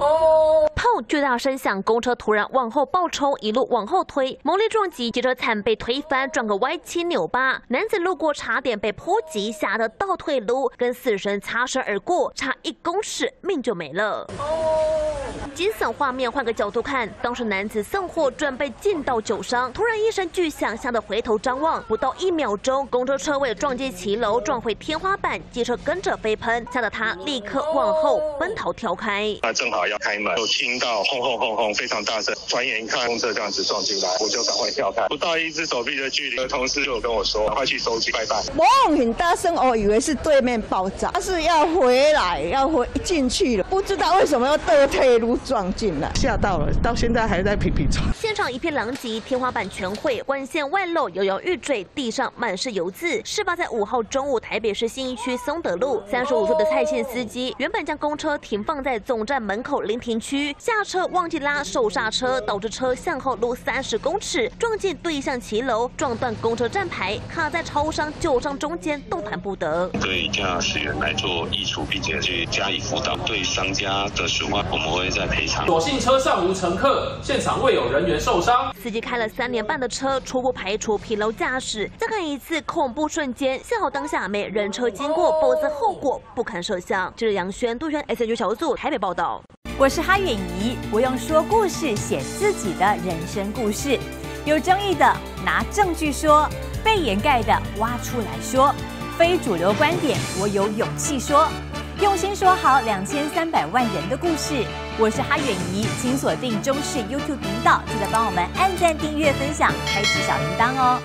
哦，砰！巨大声响，公车突然往后爆冲，一路往后推，猛烈撞击，接着惨被推翻，转个歪七扭八。男子路过，差点被波及，吓得倒退路，跟死神擦身而过，差一公尺，命就没了。惊悚画面，换个角度看，当时男子送货，准备进到酒商，突然一声巨响，吓得回头张望，不到一秒钟，公车车尾撞击骑楼，撞回天花板，机车跟着飞喷，吓得他立刻往后奔逃跳开。他正好要开门，就听到轰轰轰轰非常大声，转眼一看，公车这样子撞进来，我就赶快跳开，不到一只手臂的距离，同事就跟我说，快去收集，拜拜。嘣，很大声，我以为是对面爆炸，他是要回来，要回进去了，不知道为什么要倒退路。撞进来，吓到了，到现在还在皮皮撞。现场一片狼藉，天花板全毁，管线外露，摇摇欲坠，地上满是油渍。事发在五号中午，台北市信义区松德路，三十五岁的蔡姓司机原本将公车停放在总站门口临停区，下车忘记拉手刹车，导致车向后撸三十公尺，撞进对向骑楼，撞断公车站牌，卡在超商、旧商中间，动弹不得。对驾驶员来做移除，并且去加以辅导。对商家的损坏，我们会在。所幸车上无乘客，现场未有人员受伤。司机开了三年半的车，初步排除疲劳驾驶。再看一次恐怖瞬间，幸好当下没人车经过，否则后果不堪设想。记者杨轩、杜轩 S N 小组台北报道。我是哈远怡，我用说故事写自己的人生故事。有争议的拿证据说，被掩盖的挖出来说，非主流观点我有勇气说。用心说好两千三百万人的故事，我是哈远怡，请锁定中视 YouTube 频道，记得帮我们按赞、订阅、分享、开启小铃铛哦。